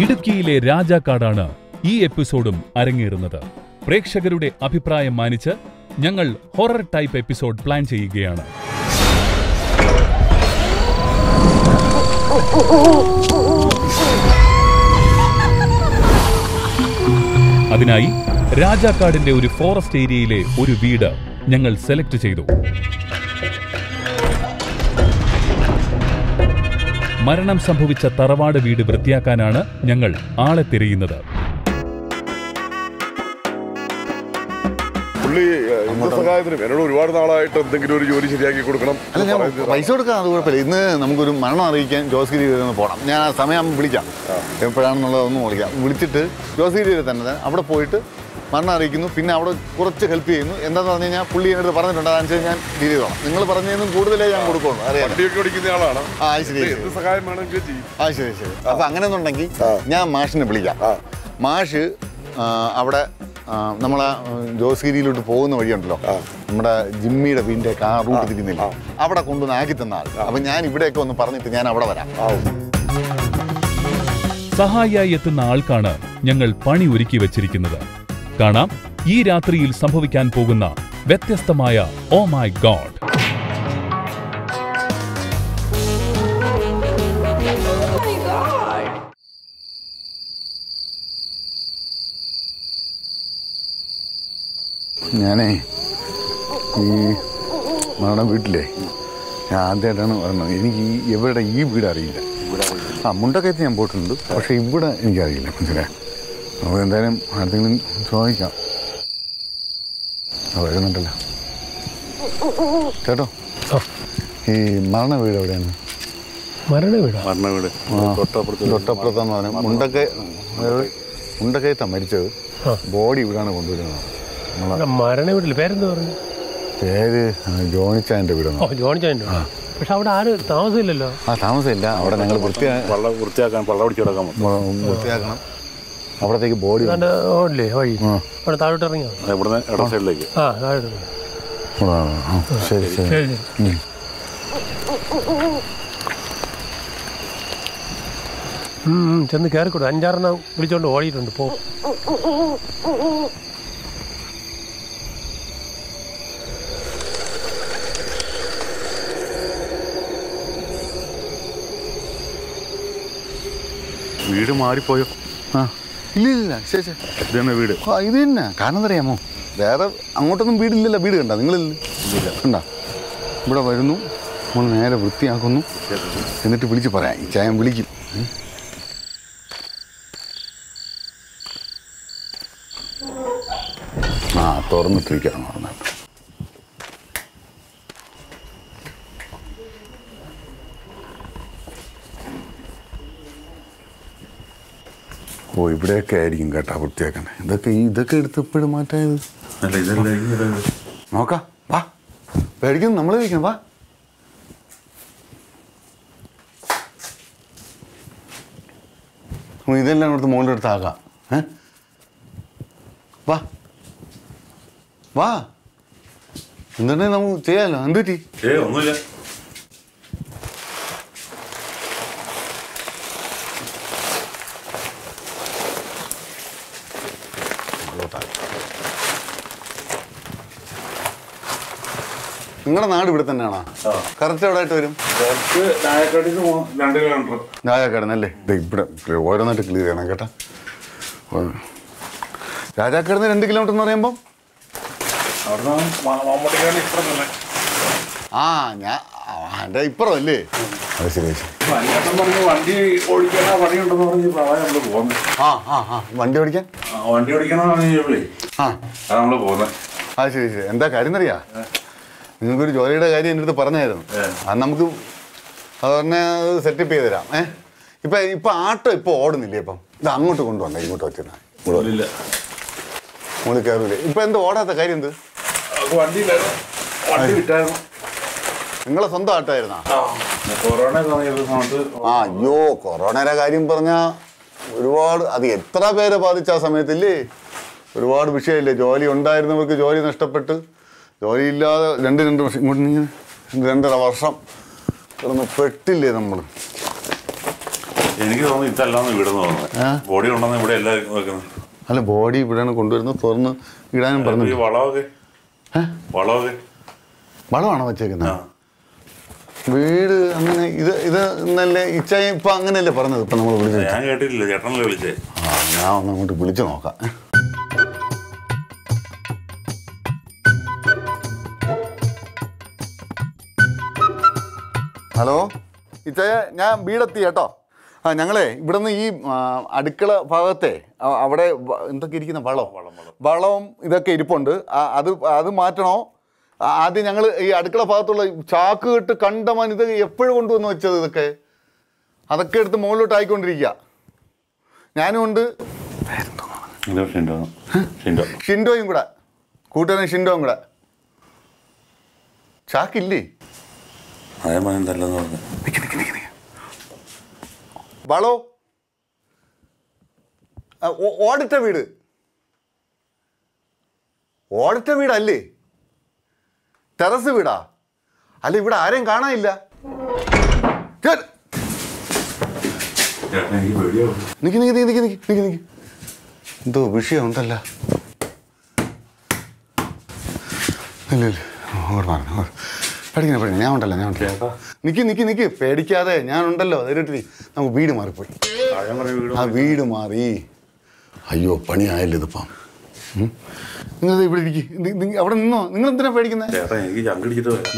ഇടുക്കിയിലെ രാജാക്കാടാണ് ഈ എപ്പിസോഡും അരങ്ങേറുന്നത്. പ്രേക്ഷകരുടെ അഭിപ്രായം മാനിച്ച് ഞങ്ങൾ ഹൊറർ ടൈപ്പ് എപ്പിസോഡ് പ്ലാൻ ചെയ്യുകയാണ്. അതിനായി രാജാക്കാടിന്റെ ഒരു ഫോറസ്റ്റ് ഏരിയയിലെ ഒരു വീട് ഞങ്ങൾ സെലക്ട് ചെയ്തു. മരണം സംഭവിച്ച തറവാട് വീട് വൃത്തിയാക്കാനാണ് ഞങ്ങൾ ആളെ തിരയുന്നത്. പുള്ളി എന്ത് സഹായത്തിനും എന്നോട് ഒരുപാട് നാളായിട്ട് എന്തെങ്കിലും ഒരു ജോലി ശരിയാക്കി കൊടുക്കണം അല്ല ഞാൻ പൈസ കൊടുക്കാം അത് കുഴപ്പമില്ല. ഇന്ന് നമുക്കൊരു മരണം അറിയിക്കാൻ ജോസ്ഗിരി ഒന്ന് പോകണം ഞാൻ ആ സമയം വിളിക്കാം. എപ്പോഴാണെന്നുള്ളതൊന്നും വിളിക്കാം. വിളിച്ചിട്ട് ജോസ്ഗിരി വരെ തന്നെ അവിടെ പോയിട്ട് മരണം അറിയിക്കുന്നു. പിന്നെ അവിടെ കുറച്ച് ഹെൽപ്പ് ചെയ്യുന്നു. എന്താണെന്ന് പറഞ്ഞു കഴിഞ്ഞാൽ പുള്ളി എന്നിട്ട് പറഞ്ഞിട്ടുണ്ട്. അതനുസരിച്ച് ഞാൻ ഡീൽ ചെയ്തോളാം. നിങ്ങൾ പറഞ്ഞതിനും കൂടുതലേ ഞാൻ കൊടുക്കുള്ളൂ. അറിയാം ആ ശരി ആ ശരി ശരി അപ്പൊ അങ്ങനെ ഒന്നുണ്ടെങ്കിൽ ഞാൻ മാഷിനെ വിളിക്കാം. മാഷ് അവിടെ നമ്മളെ ജോസ്ഗിരിയിലോട്ട് പോകുന്ന വഴിയുണ്ടല്ലോ. നമ്മുടെ ജിമ്മിയുടെ വീടിന്റെ കാർ റൂട്ട് തിരിയുന്നില്ല അവിടെ കൊണ്ടുവന്ന് ആക്കി തന്ന ആൾ അപ്പൊ ഞാൻ ഇവിടെയൊക്കെ ഒന്ന് പറഞ്ഞിട്ട് ഞാൻ അവിടെ വരാം. സഹായിയായി എത്തുന്ന ആൾക്കാണ് ഞങ്ങൾ പണി ഒരുക്കി വച്ചിരിക്കുന്നത്. കാണാം. ഈ രാത്രിയിൽ സംഭവിക്കാൻ പോകുന്ന വ്യത്യസ്തമായ ഓ മൈ ഗോഡ് ഞാനേ ഈ മരണ വീട്ടിലെ ഞാൻ ആദ്യമായിട്ടാണ് പറഞ്ഞത് എനിക്ക് ഈ എവിടെ ഈ വീട് അറിയില്ല. ആ മുണ്ടക്കയത്ത് ഞാൻ പോയിട്ടുണ്ട്. പക്ഷേ ഇവിടെ എനിക്കറിയില്ല മനസ്സിലായി? അപ്പോൾ എന്തായാലും അടുത്തെങ്കിലും ചോദിക്കാം. വരുന്നുണ്ടല്ലോ. കേട്ടോ ഈ മരണ വീട് എവിടെയാണ്? മരണ വീട്? മരണ വീട്. തൊട്ടപ്പുറത്തെന്ന് പറഞ്ഞു മുണ്ടക്കയ മുണ്ടക്കയത്താ മരിച്ചത്. ബോഡി ഇവിടാണ് കൊണ്ടുവരുന്നത്. മരണ വീട്ടിൽ പേരെന്താ പറഞ്ഞു? പേര് ജോണിച്ചാന്റെ വീടാണ്. ഓ ജോണി ചാന്റെ പക്ഷെ അവിടെ ആരും താമസമില്ലല്ലോ. ആ താമസമില്ല. അവിടെ ഞങ്ങൾ വൃത്തിയാക്കാൻ വൃത്തിയാക്കണം. അവിടത്തേക്ക് ബോഡി ഓടില്ലേ വഴി. ആ. അവിടെ താഴോട്ട് ഇറങ്ങിയോ? ഇവിടുന്ന് ഇട സൈഡിലേക്ക്. ആ താഴോട്ട് ശരി ശരി. ചെന്ന് കയറിക്കൂടും അഞ്ചാറെണ്ണം വിളിച്ചോണ്ട് ഓടിയിട്ടുണ്ട്. പോ. വീട് മാറിപ്പോയോ? ആ. ഇല്ല ഇല്ല ശരി ശരി ഇത് തന്നെ വീട്. ആ ഇത് തന്നെ. കാരണം എന്തറിയാമോ? വേറെ അങ്ങോട്ടൊന്നും വീടില്ലല്ലോ വീട് കണ്ട? നിങ്ങളില്ല? കണ്ട? ഇവിടെ വരുന്നു നമ്മൾ നേരെ വൃത്തിയാക്കുന്നു. എന്നിട്ട് വിളിച്ച് പറയാം. ഈ ചായം വിളിക്കും. ആ തുറന്നിട്ടിരിക്കണം പറഞ്ഞത് ഓ ഇവിടെയൊക്കെ ആയിരിക്കും കേട്ടോ വൃത്തിയാക്കണേ. ഇതൊക്കെ ഇതൊക്കെ എടുത്ത് ഇപ്പോഴും മാറ്റായത് അല്ല ഇതല്ല നോക്കാം. വാ. പേടിക്കുന്നു നമ്മൾ കഴിക്കണം. വാ. ഇതെല്ലാം ഇവിടുത്തെ മുകളിൽ അടുത്ത് ആക്കാം ഏ? വാ. വാ. എന്തുണ്ടെങ്കിൽ നമുക്ക് ചെയ്യാമല്ലോ എന്ത് പറ്റി ഏ ഒന്നുമില്ല. നിങ്ങളുടെ നാട് ഇവിടെ തന്നെയാണോ? കറക്റ്റ് എവിടെ ആയിട്ട് വരും ദേ ഇവിടെ ഓരോന്നായിട്ട് ക്ലിയർ ചെയ്യണം കേട്ടാ. രാജാക്കാടുന്ന് രണ്ട് കിലോമീറ്റർ എന്ന് പറയുമ്പോൾ മമ്മൂട്ടിക്കാരുടെ ആ ഞാൻ എന്റെ ഇപ്പുറം അല്ലേ? അത് ശരി ശരി. വണ്ടി ഓടിക്കാൻ പണിയുണ്ടെന്ന് പറഞ്ഞ് അതാണ് നമ്മൾ പോകുന്നത് ആ ആ ആ. വണ്ടി ഓടിക്കാൻ? വണ്ടി ഓടിക്കണം ആ. അതാണ് നമ്മൾ പോകുന്നത് അത് ശരി ശരി. എന്താ കാര്യം എന്നറിയാ? നിങ്ങൾക്കൊരു ജോലിയുടെ കാര്യം എന്റെ അടുത്ത് പറഞ്ഞായിരുന്നു. അത് നമുക്ക് അത് പറഞ്ഞ സെറ്റപ്പ് ചെയ്ത് തരാം. ഏ? ഇപ്പം ഇപ്പം ആട്ടോ ഇപ്പോൾ ഓടുന്നില്ലേ ഇപ്പം? ഇത് അങ്ങോട്ട് കൊണ്ടുവന്നേ ഇങ്ങോട്ട് ഇല്ല. മുകളിൽ കയറൂലേ? ഇപ്പം എന്ത് ഓടാത്ത കാര്യം എന്ത്? നിങ്ങളെ സ്വന്തം ആട്ടായിരുന്നാ? ആ അയ്യോ കൊറോണയുടെ കാര്യം പറഞ്ഞാൽ ഒരുപാട് അത് എത്ര പേരെ ബാധിച്ച ആ സമയത്തില്ലേ? ഒരുപാട് വിഷയമില്ലേ? ജോലി ഉണ്ടായിരുന്നവർക്ക് ജോലി നഷ്ടപ്പെട്ട് ജോലി ഇല്ലാതെ രണ്ട് രണ്ട് വർഷം ഇങ്ങോട്ട് രണ്ടര വർഷം കിടന്ന് പെട്ടില്ലേ നമ്മൾ എനിക്ക് തോന്നുന്നു ഇതല്ലാന്ന് ഇവിടെ ബോഡി ഉണ്ടെന്ന് ഇവിടെ എല്ലാവർക്കും വെക്കുന്നത് അല്ല ബോഡി ഇവിടെയാണ് കൊണ്ടുവരുന്നത് തുറന്ന് ഇടാനും പറഞ്ഞു വളമൊക്കെ? വളമൊക്കെ. വളമാണോ വെച്ചേക്കുന്നത് വീട് അങ്ങനെ ഇത് ഇത് ഇന്നല്ലേ ഇച്ച ഇപ്പൊ അങ്ങനെയല്ലേ പറഞ്ഞത് ഇപ്പൊ നമ്മൾ വിളിച്ചത്? ഞാൻ കേട്ടിട്ടില്ല ചേട്ടനല്ലേ വിളിച്ചേ ആ ഞാൻ ഒന്ന് അങ്ങോട്ട് വിളിച്ചു നോക്കാം. ഹലോ. ഇച്ചയെ ഞാൻ വീടെത്തി കേട്ടോ. ആ ഞങ്ങളെ ഇവിടുന്ന് ഈ ആ, അടുക്കള ഭാഗത്തെ അവിടെ വ- എന്തൊക്കെ ഇരിക്കുന്ന വളം? വളവും ഇതൊക്കെ ഇരിപ്പുണ്ട്. ആ, അത് അത് മാറ്റണോ? ആ, ആദ്യം ഞങ്ങൾ ഈ അടുക്കള ഭാഗത്തുള്ള ചാക്ക് കെട്ട് കണ്ടമാൻ ഇത് എപ്പോഴും കൊണ്ടുവന്ന് വെച്ചത് ഇതൊക്കെ. അതൊക്കെ എടുത്ത് മുകളിലോട്ട് ആയിക്കൊണ്ടിരിക്കുക ഞാനും ഉണ്ട്. ഇത് ഷിൻഡോ. ഷിൻഡോ. ഷിൻഡോയും കൂടെ. കൂട്ടുകാരൻ ഷിൻഡോയും കൂടെ. ചാക്കില്ലേ? അതേ മകൻ തല്ലെന്ന് പറഞ്ഞു. വളോ ഓടിട്ട വീട്. ഓടിട്ട വീടല്ലേ? ടെറസ് വീടാ? അല്ല ഇവിടെ ആരെയും കാണാനില്ല. ചേ- ചേട്ടൻ എനിക്ക് പേടിയാവും നിക്ക് നിക്ക് നിക്ക് നിക്ക് നിക്ക് നിക്ക് നിക്ക്. എന്തോ വിഷയമുണ്ടല്ല. ഇല്ല ഇല്ല. ഓട് മാറണം പേടി ഞാൻ ഉണ്ടല്ലോ ഞാൻ ഉണ്ടല്ലോ. നിക്ക് നിക്ക് നിക്ക്. പേടിക്കാതെ ഞാൻ ഉണ്ടല്ലോ. ധൈര്യത്തിൽ നമുക്ക് വീട് മാറിപ്പോയി. ആ വീട് മാറി. അയ്യോ പണിയായല്ലോ ഇതിപ്പം. നിങ്ങൾ ഇവിടെ ഇരിക്കും. അവിടെ നിന്നോ? നിങ്ങൾ എന്തിനാ പേടിക്കുന്നത്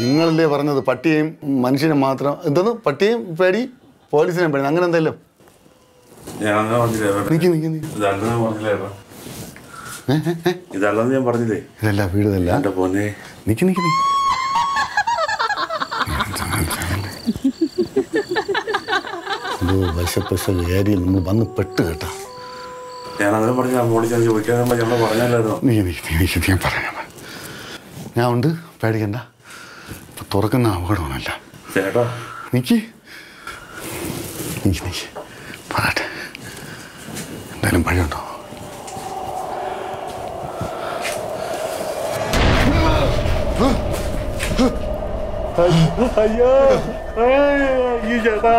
നിങ്ങളല്ലേ പറഞ്ഞത് പട്ടിയെയും മനുഷ്യനെ മാത്രം എന്തോന്ന്? പട്ടിയെയും പേടി പോലീസിനെ പേടി. അങ്ങനെ എന്തല്ലോ ഇതല്ലെന്ന് ഞാൻ പറഞ്ഞില്ലേ? ഇതല്ല വീട് ഇതല്ല. നിക്ക് നിക്ക് നിക്ക്. എന്തോ വശപ്പശ ഏരിയയിൽ നമ്മൾ വന്ന് പെട്ട് കേട്ടാ. ഞാൻ അങ്ങനെ പറഞ്ഞ അങ്ങോട്ട് ഞാൻ ചോദിക്കാൻ ഞങ്ങൾ പറഞ്ഞല്ലായിരുന്നോ? നീ നിക്ക് നീ നിക്ക് ഞാൻ പറയാം ഞാൻ ഉണ്ട് പേടിക്കണ്ട. ഇപ്പൊ തുറക്കുന്ന അപകടമാണല്ല ചേട്ടാ. നിക്ക്. നിക്ക് നിക്ക്. പറയട്ടെ. എന്തായാലും വഴിയുണ്ടോ? അയ്യോ ഈ ചേട്ടാ.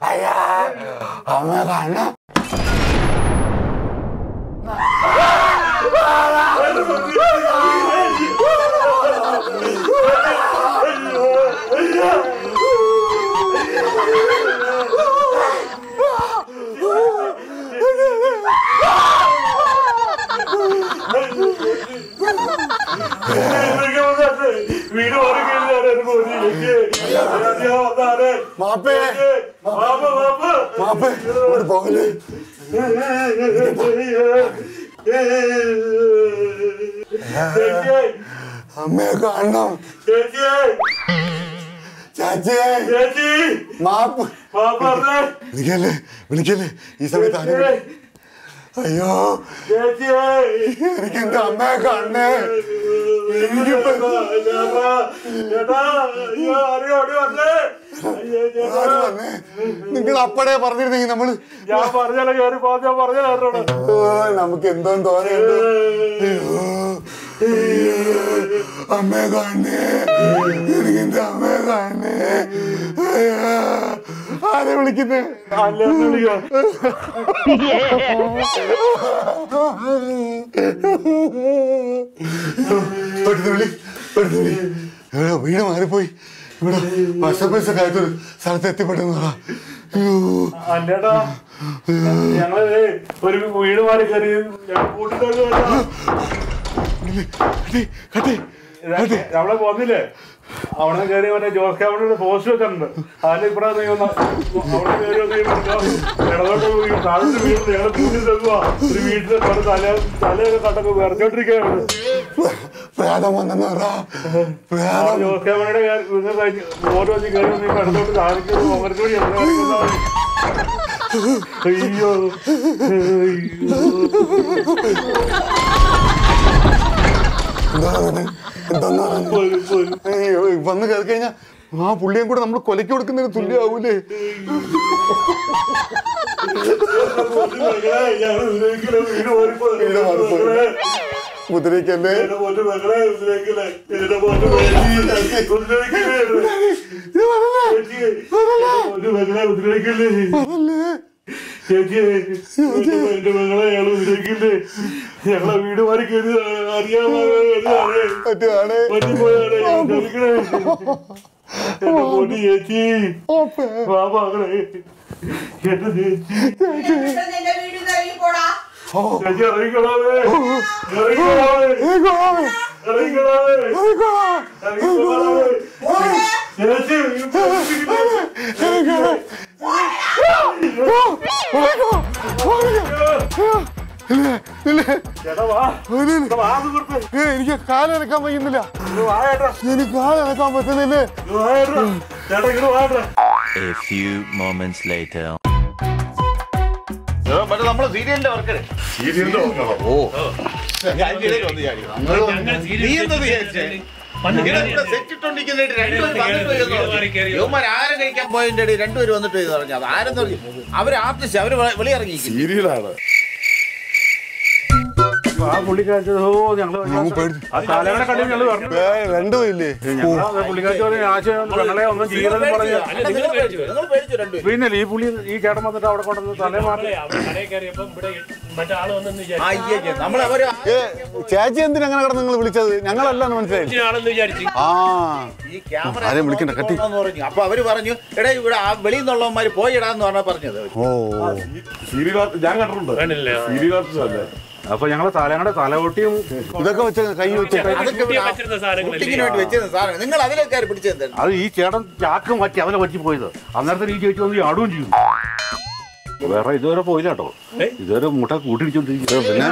아야 아무가 안 와. വിളിക്കല്ലേ? വിളിക്കല്ലേ? ഈ സമയത്ത് ആരും അയ്യോ. എനിക്ക് എന്റെ അമ്മ കണ്ണേ. നിങ്ങൾ അപ്പടെ പറഞ്ഞിരുന്നെങ്കിൽ നമ്മൾ ഞാൻ പറഞ്ഞാലോ കയറി ഞാൻ പറഞ്ഞാലോ ഓ, നമുക്ക് എന്തോ തോന്നിയുണ്ട് അമ്മയെ കാണണേ. എനിക്ക് എന്റെ അമ്മയെ കാണേ ആരെ വിളിക്കുന്നേ? അല്ലേ വിളിക്കാം പെട്ടെന്ന് വിളി പെട്ടെന്ന് വിളി. എവിടെ വീട് മാറിപ്പോയി. ഇവിടെ വശപ്പശൊക്കെ ആയിട്ടൊരു സ്ഥലത്ത് എത്തിപ്പെട്ടെന്ന് അയ്യോ. അല്ലേട്ടാ ഞങ്ങൾ ഒരു വീട് മാറി കയറി കൂട്ടിട്ട് കട്ടി കട്ടി കട്ടി നമ്മളെ പോന്നില്ലേ? അവിടെ കയറി മറ്റേ ജോസ് ക്യാബിനോട് പോസ്റ്റ് വെച്ചിട്ടുണ്ട്. അതിന് ഇവിടെ നീ ഒന്ന് അവിടെ കയറി ഇടതോട്ട് പോയി താഴോട്ട് വീട് ഞങ്ങൾ കൂട്ടി തെക്കുവാ ഒരു വീട്ടിലെ തല തലയൊക്കെ കണ്ടൊക്കെ വിറച്ചോണ്ടിരിക്കുകയാണ്. പ്രേതം വന്നെന്ന് പറ. പ്രേതം ജോസ് കഴിഞ്ഞ് ഓരോ വെച്ച് കയറി ഇടതോട്ട് കൂടി കാണിക്കുന്നത് അയ്യോ. അയ്യോ. അയ്യോ, വന്ന് കയറി കഴിഞ്ഞാ ആ പുള്ളിയും കൂടെ നമ്മൾ കൊലയ്ക്ക് കൊടുക്കുന്നതിന് തുല്യമാവൂലേ കുതിരക്കല്ലേ മാറിപ്പോയി. ചേച്ചി എന്റെ മകളെ അയാൾ ഉപദ്രവിക്കില്ലേ ഞങ്ങളെ വീട് മാറി കയറി അറിയാമോ പറ്റുവാണേ പറ്റിപ്പോയാണ് ക്ഷമിക്കണേ. എന്റെ പൊന്നു ചേച്ചി. വാ മകളെ എന്റെ ചേച്ചി. ചേച്ചി ഇറങ്ങിക്കോളാവേ ഇറങ്ങിക്കോളാവേ ഇറങ്ങിക്കോളാവേ ഇറങ്ങിക്കോളാവേ ചേച്ചി എനിക്ക് കാലനക്കാൻ പറ്റുന്നില്ല എനിക്ക് കാലനക്കാൻ പറ്റുന്നില്ലേ A few moments later. നമ്മളെ സീരിയലിന്റെ വർക്കര്. സീരിയലിന്റെ നോക്കണം ഓ. ആരും കഴിക്കാൻ പോയതിന്റെ രണ്ടുപേര് വന്നിട്ട് ഇത് പറഞ്ഞു. അത് ആരെന്ന് പറഞ്ഞു? അവർ ആർട്ടിസ്റ്റ് അവർ വെളിയിറങ്ങി സീരിയലാണ്. ആ പുള്ളിക്കാരൻ ഓ ഞങ്ങൾ ആ ഞങ്ങൾ പറഞ്ഞു രണ്ടും ഇല്ലേ? ഞങ്ങൾ പറഞ്ഞു ആശയം ഒന്നും പറഞ്ഞു. പിന്നെ ഈ പുള്ളി ഈ ചേട്ടൻ വന്നിട്ട് അവിടെ കൊണ്ടുവന്ന് തലേ മാറി ചേച്ചി എന്തിനാ അങ്ങനെ കടന്ന് നിങ്ങൾ വിളിച്ചത്? ഞങ്ങളല്ല മനസ്സിലായി ആ. ഈ ക്യാമറ ആരെയും വിളിക്കണ്ട, കട്ടി. പറഞ്ഞു. അപ്പൊ അവർ പറഞ്ഞു എടാ ഇവിടെ ആ വെളിയിൽ നിന്നുള്ളവന്മാര് പോയിടാന്ന് പറഞ്ഞാ പറഞ്ഞത് ഓ. സീരിയൽ ഞാൻ കണ്ടിട്ടുണ്ട്. സീരിയൽ അല്ലേ അപ്പൊ ഞങ്ങളെ ഞങ്ങളുടെ തലകൊട്ടിയും ഇതൊക്കെ വെച്ച് കൈ വെച്ച് നിങ്ങൾ അതിലൊക്കെ പിടിച്ചത് അത് ഈ ചേട്ടൻ ചാക്കും പറ്റി അവനെ പറ്റി പോയത്. അന്നേരത്തെ ഈ ചേച്ചി വന്ന് ഈ ആടുകയും ചെയ്യും വേറെ ഇതുവരെ പോയില്ല കേട്ടോ. ഇതുവരെ മുട്ട കൂട്ടിടിച്ചോണ്ടിരിക്കും പിന്നെ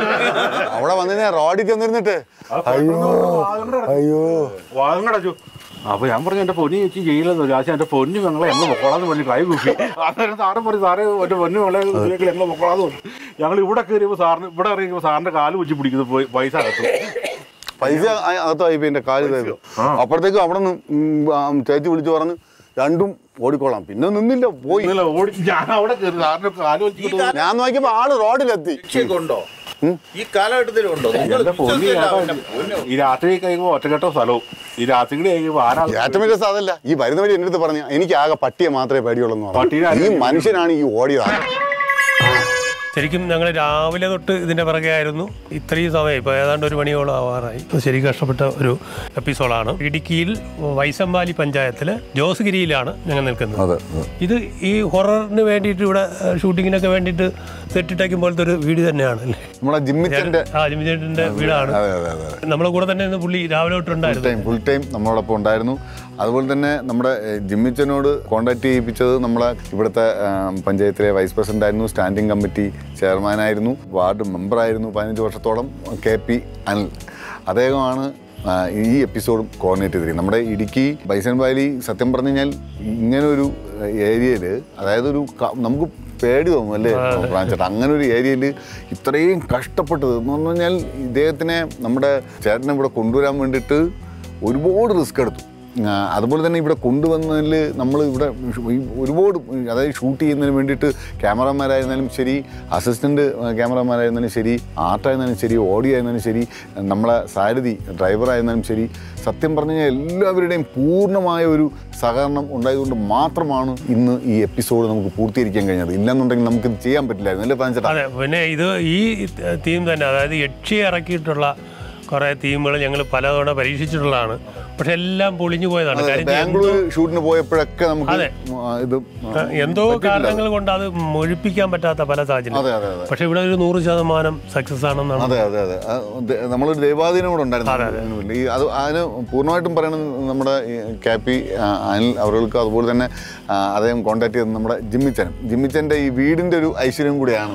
അവിടെ വന്നിരുന്ന റോഡിൽ ചെന്നിരുന്നിട്ട്. അയ്യോ അയ്യോ. വാങ്ങടച്ചു. അപ്പൊ ഞാൻ പറഞ്ഞു എന്റെ പൊന്നി ചേച്ചി ചെയ്യില്ലെന്ന് ലാസ്റ്റ് എന്റെ പൊന്നു ഞങ്ങളെ ഞങ്ങൾ പൊക്കോളാന്ന് പറഞ്ഞു കൈ കുപ്പി. അന്നേരം സാറ് പറഞ്ഞു സാറേ എന്റെ പൊന്നു ഞങ്ങളെ ഞങ്ങൾ പൊക്കോളാന്ന് പറഞ്ഞു. ഞങ്ങൾ ഇവിടെ കയറിയപ്പോ സാറിന് ഇവിടെ ഇറങ്ങിയപ്പോ സാറിന്റെ കാൽ വെച്ച് പിടിക്കുന്നത് പോയി പൈസ അകത്തു. പൈസ അകത്തായി പിന്നെ കാൽ. അപ്പോഴത്തേക്കും അവിടെ നിന്ന് ചേച്ചി വിളിച്ചു പറഞ്ഞു രണ്ടും ഓടിക്കോളാം. പിന്നെ നിന്നില്ല പോയി. ഓടി. ഞാൻ അവിടെ ഞാൻ നോക്കിയപ്പോ ആൾ റോഡിലെത്തി. ഉണ്ടോ? ഈ കാലഘട്ടത്തിലും ഉണ്ടോ? എന്റെ പൊന്നി വിശ്വസിച്ചില്ല ചേട്ടാ, അവന്റെ പൊന്നു. ഈ രാത്രി കഴിയുമ്പോ ഒറ്റക്കെട്ടോ സ്ഥലവും. ഈ രാത്രി കൂടി കഴിയുമ്പോ ആരാ ഏറ്റവും വലിയ സാധല്ല ഈ വരുന്ന വഴി എന്റെ അടുത്ത് പറഞ്ഞു എനിക്ക് ആകെ പട്ടിയെ മാത്രമേ പേടിയുള്ളൂ ഈ മനുഷ്യനാണ് ഈ ഓടിയത്. ശരിക്കും ഞങ്ങൾ രാവിലെ തൊട്ട് ഇതിന്റെ പിറകെ ആയിരുന്നു. ഇത്രയും സമയം ഇപ്പോൾ ഏതാണ്ട് ഒരു മണിയോളം ആവാറായി. ശരിക്കും കഷ്ടപ്പെട്ട ഒരു എപ്പിസോഡാണ്. ഇടുക്കിയിൽ വൈസമ്പാലി പഞ്ചായത്തിൽ ജോസ്ഗിരിയിലാണ് ഞങ്ങൾ നിൽക്കുന്നത്. ഇത് ഈ ഹൊററിന് വേണ്ടിയിട്ട് ഇവിടെ ഷൂട്ടിങ്ങിനൊക്കെ വേണ്ടിയിട്ട് സെറ്റിട്ടേക്കും പോലത്തെ ഒരു വീട് തന്നെയാണ് അല്ലേ? നമ്മളെ ജിമ്മിച്ചന്റെ ആ ജിമിചേട്ടന്റെ വീടാണ്. നമ്മളെ കൂടെ തന്നെ പുള്ളി രാവിലെ ഫുൾ തൊട്ടുണ്ടായിരുന്നു ടൈം ഫുൾ ടൈം നമ്മളോടൊപ്പം ഉണ്ടായിരുന്നു. അതുപോലെ തന്നെ നമ്മുടെ ജിമ്മിച്ചനോട് കോണ്ടാക്ട് ചെയ്യിപ്പിച്ചത് നമ്മളെ ഇവിടുത്തെ പഞ്ചായത്തിലെ വൈസ് പ്രസിഡന്റ് ആയിരുന്നു സ്റ്റാൻഡിംഗ് കമ്മിറ്റി ചെയർമാനായിരുന്നു വാർഡ് മെമ്പർ ആയിരുന്നു പതിനഞ്ച് വർഷത്തോളം കെ പി അനിൽ. അദ്ദേഹമാണ് ഈ എപ്പിസോഡും കോർഡിനേറ്റ് ചെയ്തിരിക്കുന്നത്. നമ്മുടെ ഇടുക്കി ബൈസൺ വാലി സത്യം പറഞ്ഞു കഴിഞ്ഞാൽ ഇങ്ങനെ ഒരു ഏരിയയിൽ അതായത് ഒരു നമുക്ക് പേടി തോന്നും അല്ലേ? ചേട്ടാ അങ്ങനെ ഒരു ഏരിയയിൽ ഇത്രയും കഷ്ടപ്പെട്ടത് എന്ന് പറഞ്ഞു കഴിഞ്ഞാൽ ഇദ്ദേഹത്തിനെ നമ്മുടെ ചേട്ടനെ ഇവിടെ കൊണ്ടുവരാൻ വേണ്ടിയിട്ട് ഒരുപാട് റിസ്ക് എടുത്തു. അതുപോലെ തന്നെ ഇവിടെ കൊണ്ടുവന്നതിൽ നമ്മൾ ഇവിടെ ഒരുപാട് അതായത് ഷൂട്ട് ചെയ്യുന്നതിന് വേണ്ടിയിട്ട് ക്യാമറമാരായിരുന്നാലും ശരി അസിസ്റ്റന്റ് ക്യാമറമാരായിരുന്നാലും ശരി ആർട്ടായിരുന്നാലും ശരി ഓഡിയോ ആയിരുന്നാലും ശരി നമ്മളെ സാരഥി ഡ്രൈവറായിരുന്നാലും ശരി സത്യം പറഞ്ഞു കഴിഞ്ഞാൽ എല്ലാവരുടെയും പൂർണമായ ഒരു സഹകരണം ഉണ്ടായതുകൊണ്ട് മാത്രമാണ് ഇന്ന് ഈ എപ്പിസോഡ് നമുക്ക് പൂർത്തീകരിക്കാൻ കഴിഞ്ഞത്. ഇല്ലെന്നുണ്ടെങ്കിൽ നമുക്ക് ഇത് ചെയ്യാൻ പറ്റില്ലായിരുന്നു അല്ലേ പാഞ്ചേട്ടാ പിന്നെ ഇത് ഈ തീം തന്നെ അതായത് യക്ഷി ഇറക്കിയിട്ടുള്ള കുറേ തീമുകൾ ഞങ്ങൾ പലതവണ പരീക്ഷിച്ചിട്ടുള്ളതാണ്. പക്ഷെ എല്ലാം പൊളിഞ്ഞു പോയതാണ്. ബാംഗ്ലൂർ ഷൂട്ടിന് പോയപ്പോഴൊക്കെ നമുക്ക്. ഇത് എന്തോ കാരണങ്ങൾ കൊണ്ട് അത് മൊഴിപ്പിക്കാൻ പറ്റാത്ത പല സാഹചര്യം പക്ഷെ ഇവിടെ ഒരു നൂറ് ശതമാനം സക്സസ് ആണെന്നാണ്. അതെ അതെ അതെ. നമ്മളൊരു ദൈവാധീനം കൂടെ ഉണ്ടായിരുന്നു. ഈ അത് അതിന് പൂർണമായിട്ടും പറയണത് നമ്മുടെ ഈ കെ പി ആ, അനിൽ അവർക്ക് അതുപോലെ തന്നെ അദ്ദേഹം കോൺടാക്ട് ചെയ്തത് നമ്മുടെ ജിമ്മിച്ചനും ജിമ്മിച്ചന്റെ ഈ വീടിന്റെ ഒരു ഐശ്വര്യം കൂടിയാണ്.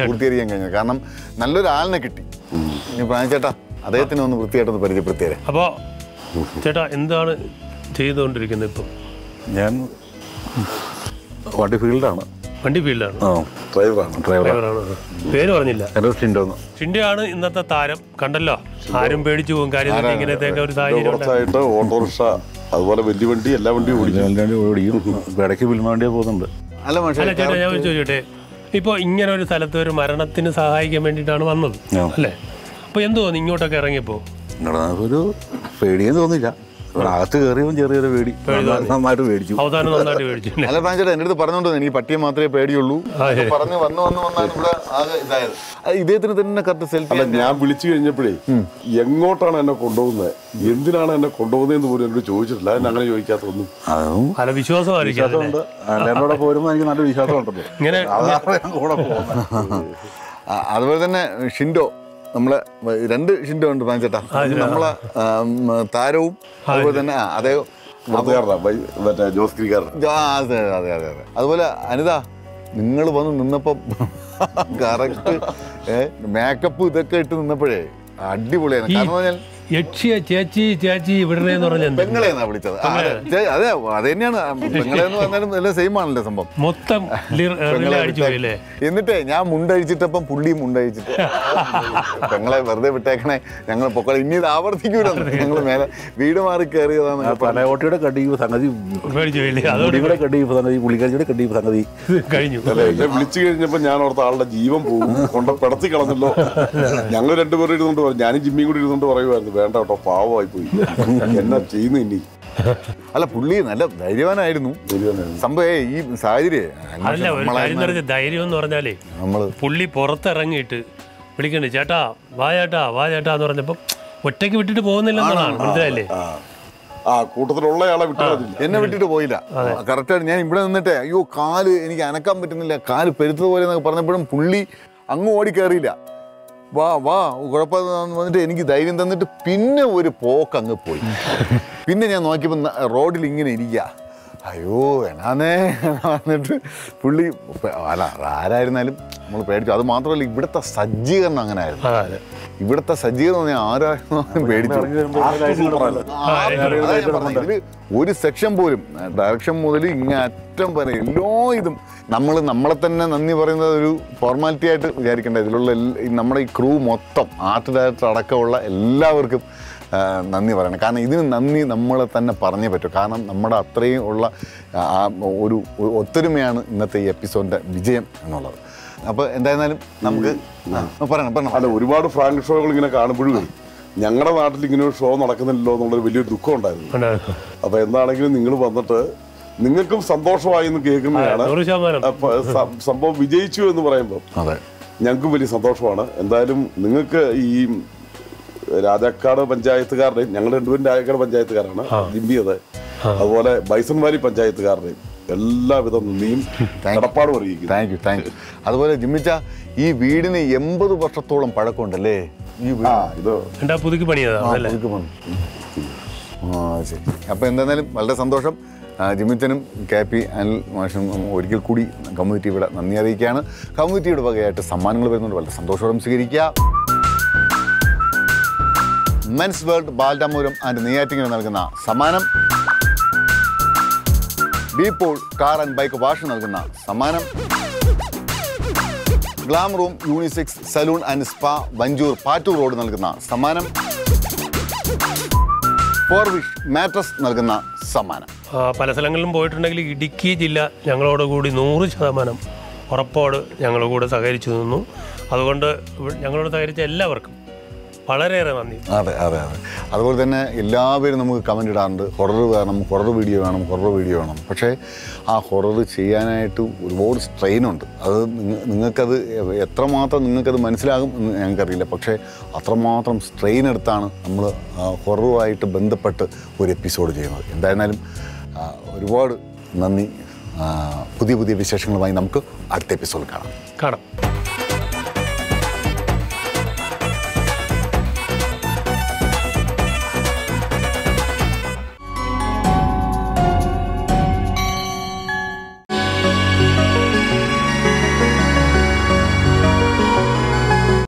പൂർത്തീകരിക്കാൻ കഴിഞ്ഞത്. കാരണം നല്ലൊരു ആളിനെ കിട്ടി ഇനി പ്രാണിച്ചേട്ടാ അദ്ദേഹത്തിനെ ഒന്ന് വൃത്തിയായിട്ടൊന്ന് പരിചയപ്പെടുത്തിയത് അപ്പോൾ ചേട്ടാ എന്താണ് ചെയ്തുകൊണ്ടിരിക്കുന്നത് ഇപ്പം? ഞാൻ വണ്ടി ഫീൽഡാണ്. വണ്ടി ഫീൽഡാണ്? ഡ്രൈവറാണ് ഡ്രൈവറാണ്. പേര് പറഞ്ഞില്ല. ഷിൻഡയാണ് ഇന്നത്തെ താരം. കണ്ടല്ലോ? ആരും പേടിച്ചു പോകും. കാര്യം ഇങ്ങനത്തെ ഒരു സാഹചര്യം. ഓട്ടോറിക്ഷ അതുപോലെ വലിയ വണ്ടി എല്ലാ വണ്ടിയും ഓടിക്കും. ഓടിക്കും. ഇടയ്ക്ക് ഫിലിം വണ്ടിയാ പോകുന്നുണ്ട്. അല്ല മനുഷ്യ ചേട്ടാ ഞാൻ ചോദിച്ചോട്ടെ. ഇപ്പൊ ഇങ്ങനെ ഒരു സ്ഥലത്ത് ഒരു മരണത്തിന് സഹായിക്കാൻ വേണ്ടിയിട്ടാണ് വന്നത്. അല്ലേ? അപ്പൊ എന്ത് തോന്നി ഇങ്ങോട്ടൊക്കെ ഇറങ്ങിയപ്പോ ഒരു പേടിയെന്ന് തോന്നില്ല അകത്ത് കയറിയപ്പോൾ ചെറിയൊരു പേടി. നന്നായിട്ട് പേടിച്ചു. അല്ല പ്രാഞ്ചേട്ടാ എന്റെ അടുത്ത് പറഞ്ഞോണ്ട് എനിക്ക് പട്ടിയെ മാത്രമേ പേടിയുള്ളൂ. പറഞ്ഞു വന്നു വന്ന് വന്ന് വന്നാണ് ഇവിടെ ആകെ ഇതായത്. ഇദ്ദേഹത്തിന് തന്നെ കറക്റ്റ് സെൽഫി അല്ല ഞാൻ വിളിച്ചു കഴിഞ്ഞപ്പോഴേ എങ്ങോട്ടാണ് എന്നെ കൊണ്ടുപോകുന്നത്? എന്തിനാണ് എന്നെ കൊണ്ടുപോകുന്നതെന്ന് പോലും എന്നോട് ചോദിച്ചിട്ടില്ല. അതിന് അങ്ങനെ ചോദിക്കാത്തൊന്നും വിശ്വാസമുണ്ട്. എന്നോട് പോരുമ്പോൾ എനിക്ക് നല്ല വിശ്വാസം ഉണ്ടല്ലോ അതുപോലെ തന്നെ ഷിൻഡോ. നമ്മളെ രണ്ട് ഷിൻഡോ ഉണ്ട് പാഞ്ചേട്ടാ നമ്മളെ താരവും അതുപോലെ തന്നെ അതേ മറ്റേ ജോസ് അതെ അതെ അതെ അതെ. അതുപോലെ അനിത നിങ്ങൾ വന്ന് നിന്നപ്പം കറക്റ്റ് മേക്കപ്പ് ഇതൊക്കെ ഇട്ട് നിന്നപ്പോഴേ അടിപൊളിയാണ് കാരണം പറഞ്ഞാൽ യക്ഷിയ ചേച്ചി ചേച്ചി വിടണേന്ന് പറഞ്ഞത് പെങ്ങളെന്നാ വിളിച്ചത്. അതെ അതെ തന്നെയാണ്. പെങ്ങളെന്ന് പറഞ്ഞാലും എല്ലാം സെയിം ആണല്ലോ സംഭവം. മൊത്തം എന്നിട്ടേ ഞാൻ മുണ്ടഴിച്ചിട്ടപ്പം പുള്ളിയും മുണ്ടഴിച്ചിട്ട്. പെങ്ങളെ വെറുതെ വിട്ടേക്കണേ. ഞങ്ങൾ പൊക്കളെ ഇനി ഇത് ആവർത്തിക്കൂല ഞങ്ങൾ മേലെ വീട് മാറി കയറിയതാണ് പലയോട്ടിയുടെ കടിയുമ്പോൾ സംഗതി ഇവിടെ കടിയുമ്പോൾ സംഗതി പുള്ളിക്കാരിയുടെ കടിയുമ്പോൾ സംഗതി. കഴിഞ്ഞു. വിളിച്ചു കഴിഞ്ഞപ്പോ ഞാൻ ഓർത്ത ആളുടെ ജീവൻ പോകും. കൊണ്ട് പെടത്തി കളഞ്ഞല്ലോ. ഞങ്ങൾ രണ്ടുപേരും ഇരുന്നുകൊണ്ട് പറയും. ഞാനും ജിമ്മിയും കൂടി ഇരുന്നുകൊണ്ട് പറയുമായിരുന്നു. വേണ്ട കേട്ടോ പാവമായി പോയി എന്നാ ചെയ്യുന്നു ഇനി? അല്ല പുള്ളി നല്ല ധൈര്യവാനായിരുന്നു. സംഭവേ ഈ സാഹചര്യം ധൈര്യം എന്ന് പറഞ്ഞാലേ നമ്മൾ പുള്ളി പുറത്തിറങ്ങിയിട്ട് വിളിക്കണ്ട് ചേട്ടാ വാ ചേട്ടാ വാ ചേട്ടാ എന്ന് പറഞ്ഞപ്പോ ഒറ്റയ്ക്ക് വിട്ടിട്ട് പോകുന്നില്ല എന്നുള്ളതാണ് മനസ്സിലായില്ലേ? ആ കൂട്ടത്തിലുള്ള ആളെ വിട്ടുകളഞ്ഞില്ല എന്നെ വിട്ടിട്ട് പോയില്ല. കറക്റ്റായിട്ട് ഞാൻ ഇവിടെ നിന്നിട്ടേ അയ്യോ കാൽ എനിക്ക് അനക്കാൻ പറ്റുന്നില്ല കാൽ പെരുത്തതുപോലെ എന്നൊക്കെ പറഞ്ഞപ്പോഴും പുള്ളി അങ്ങ് ഓടിക്കയറിയില്ല. വാ വാ കുഴപ്പമെന്ന് വന്നിട്ട് എനിക്ക് ധൈര്യം തന്നിട്ട് പിന്നെ ഒരു പോക്ക് അങ്ങ് പോയി പിന്നെ ഞാൻ നോക്കിയപ്പോൾ റോഡിൽ ഇങ്ങനെ ഇരിക്കുക അയ്യോ എന്നാന്നേ? എന്നിട്ട് പുള്ളി അല്ല ആരായിരുന്നാലും നമ്മൾ പേടിച്ചു. അത് മാത്രമല്ല ഇവിടുത്തെ സജ്ജീകരണം അങ്ങനെ ആയിരുന്നു ഇവിടുത്തെ സജ്ജീകരണം ആരായിരുന്നു പേടിച്ചു. ഒരു സെക്ഷൻ പോലും ഡയറക്ഷൻ മുതൽ ഇങ്ങനെ അറ്റം വരെ എല്ലാ ഇതും നമ്മൾ നമ്മളെ തന്നെ നന്ദി പറയുന്നത് ഒരു ഫോർമാലിറ്റി ആയിട്ട് വിചാരിക്കേണ്ട. ഇതിലുള്ള നമ്മുടെ ഈ ക്രൂ മൊത്തം ആർട്ട് ഡയറക്ടർ അടക്കമുള്ള എല്ലാവർക്കും നന്ദി പറയണം. കാരണം ഇതിന് നന്ദി നമ്മളെ തന്നെ പറഞ്ഞേ പറ്റൂ. കാരണം നമ്മുടെ അത്രയും ഉള്ള ആ ഒരു ഒത്തൊരുമയാണ് ഇന്നത്തെ ഈ എപ്പിസോഡിന്റെ വിജയം എന്നുള്ളത്. അപ്പോൾ എന്തായിരുന്നാലും നമുക്ക് പറയണം പറയണം. അല്ല ഒരുപാട് ഫ്രാങ്ക് ഷോകൾ ഇങ്ങനെ കാണുമ്പോഴും ഞങ്ങളുടെ നാട്ടിൽ ഇങ്ങനെ ഒരു ഷോ നടക്കുന്നില്ലല്ലോ എന്നുള്ളൊരു വലിയൊരു ദുഃഖം ഉണ്ടായിരുന്നു. അപ്പോൾ എന്താണെങ്കിലും നിങ്ങൾ വന്നിട്ട് നിങ്ങൾക്കും സന്തോഷമായി എന്ന് കേൾക്കുന്നതാണ് സംഭവം വിജയിച്ചു എന്ന് പറയുമ്പോൾ അതെ. ഞങ്ങൾക്കും വലിയ സന്തോഷമാണ്. എന്തായാലും നിങ്ങൾക്ക് ഈ രാജാക്കാട് പഞ്ചായത്തുകാരുടെയും ഞങ്ങൾ രണ്ടുപേരും രാജാക്കാട് പഞ്ചായത്തുകാരാണ് ജിമ്മിയത് അതുപോലെ ബൈസൺവാലി പഞ്ചായത്തുകാരുടെയും എല്ലാവിധ നന്ദിയും കടപ്പാടും അറിയിക്കുന്നു. താങ്ക് യു താങ്ക് യു അതുപോലെ ജിമ്മിച്ച ഈ വീടിന് എൺപത് വർഷത്തോളം പഴക്കമുണ്ടല്ലേ? ഈ വീട്. ഇത് പുതുക്കി ആ, ശരി. അപ്പോൾ എന്തായിരുന്നാലും വളരെ സന്തോഷം. ജിമിച്ചനും ജിമ്മിച്ചനും കെ പി അനിൽ മാഷും ഒരിക്കൽ കൂടി കമ്മ്യൂണിറ്റി ഇവിടെ നന്ദി അറിയിക്കുകയാണ്. കമ്മ്യൂണിറ്റിയുടെ വകയായിട്ട് സമ്മാനങ്ങൾ വരുന്നുണ്ട്. വളരെ സന്തോഷത്തോടെ സ്വീകരിക്കുക. മെൻസ് വേൾഡ് ബാൽഡാമൂരും ആൻഡ് നെയ്യാറ്റിങ്ങിന് നൽകുന്ന സമ്മാനം. ബീപോൾ കാർ ആൻഡ് ബൈക്ക് വാഷ് നൽകുന്ന സമ്മാനം. Glam room unisex salon and spa Vanchoor Pattoor road നൽകുന്ന സമ്മാനം. ഫോർവിഷ് മാട്രസ് നൽകുന്ന സമ്മാനം. പല സ്ഥലങ്ങളിലും പോയിട്ടുണ്ടെങ്കിൽ ഇടുക്കി ജില്ല ഞങ്ങളോട് കൂടി നൂറ് ശതമാനം ഉറപ്പോട് ഞങ്ങളുടെ സഹകരിച്ചു നിന്നു. അതുകൊണ്ട് ഞങ്ങളോട് സഹകരിച്ച എല്ലാവർക്കും വളരെയേറെ നന്ദി. അതെ അതെ അതെ. അതുപോലെ തന്നെ എല്ലാവരും നമുക്ക് കമന്റ് ഇടാറുണ്ട്. ഹൊറർ വേണം ഹൊറർ വീഡിയോ വേണം ഹൊറർ വീഡിയോ വേണം. പക്ഷേ ആ ഹൊറർ ചെയ്യാനായിട്ട് ഒരുപാട് സ്ട്രെയിനുണ്ട് അത് നിങ്ങ- നിങ്ങൾക്കത് എത്രമാത്രം നിങ്ങൾക്കത് മനസ്സിലാകും എന്ന് ഞങ്ങൾക്കറിയില്ല. പക്ഷേ അത്രമാത്രം സ്ട്രെയിൻ എടുത്താണ് നമ്മൾ ഹൊററുമായിട്ട് ബന്ധപ്പെട്ട് ഒരു എപ്പിസോഡ് ചെയ്യുന്നത്. എന്തായിരുന്നാലും ഒരുപാട് നന്ദി. പുതിയ പുതിയ വിശേഷങ്ങളുമായി നമുക്ക് അടുത്ത എപ്പിസോഡ് കാണാം. കാണാം.